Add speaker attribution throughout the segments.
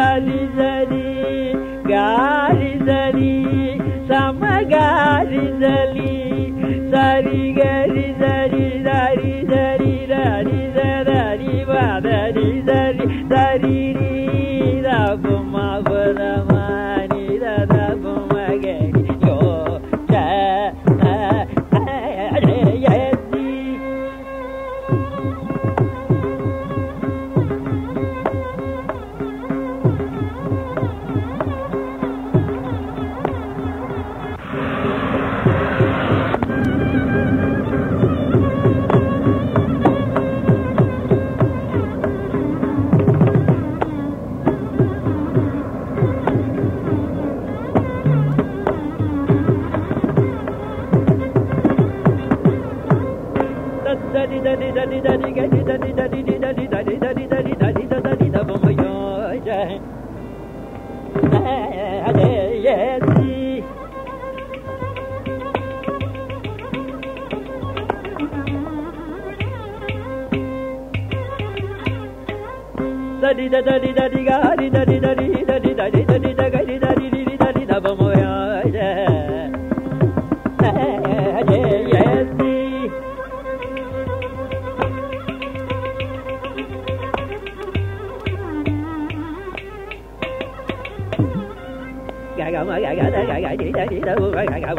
Speaker 1: gali Yes,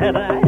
Speaker 1: Yes,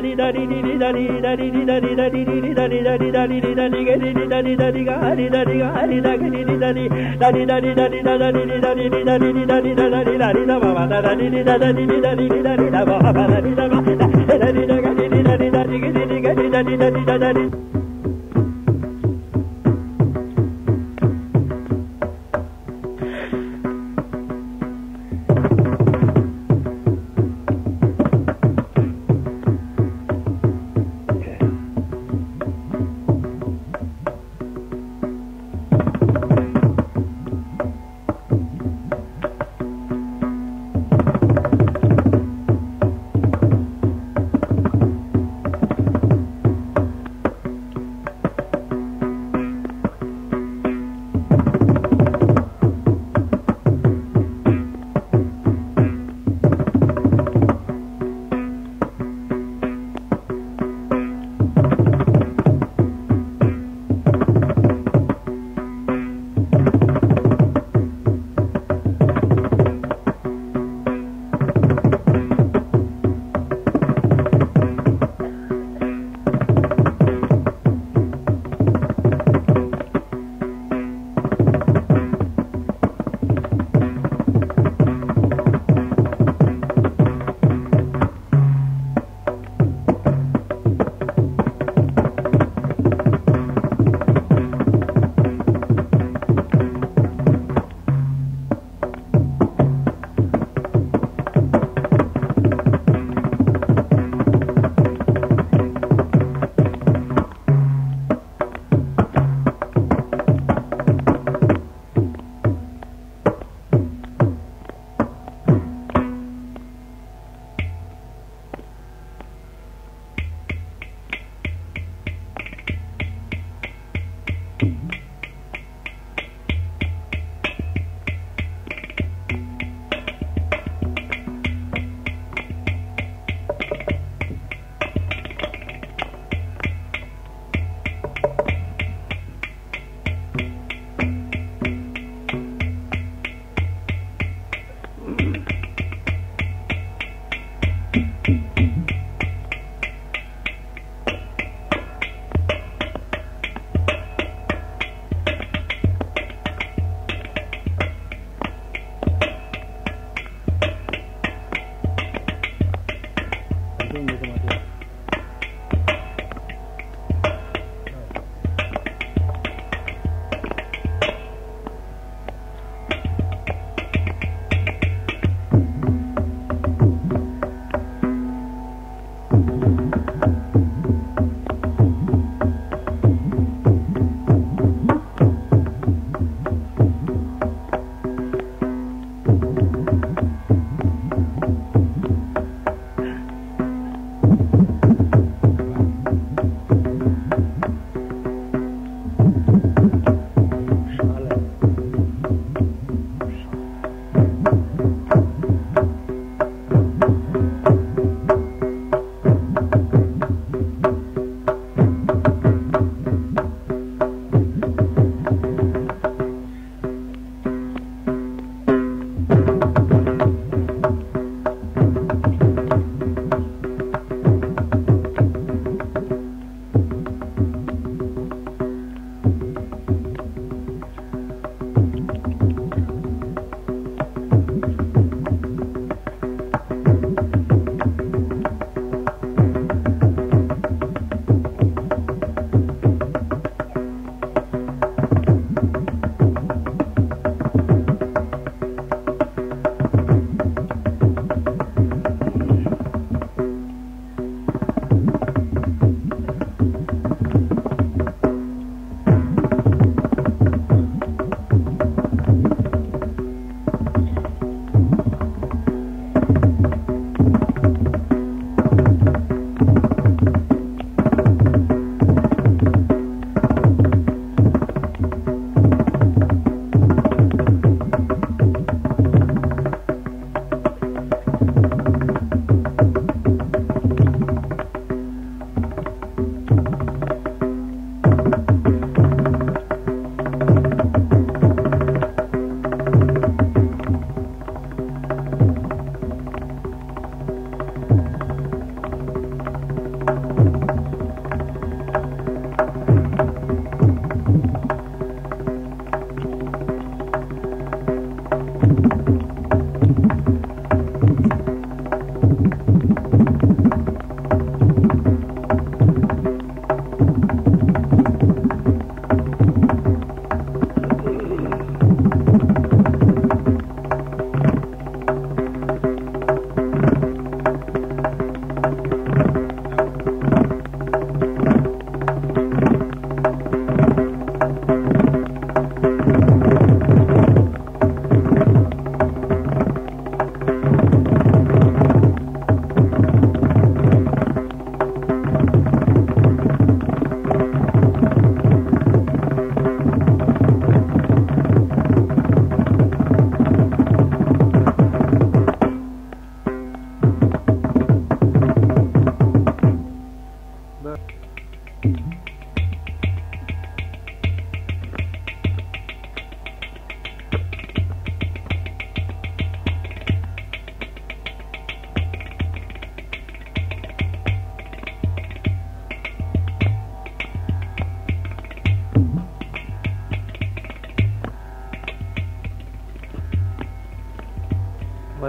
Speaker 1: di da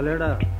Speaker 1: di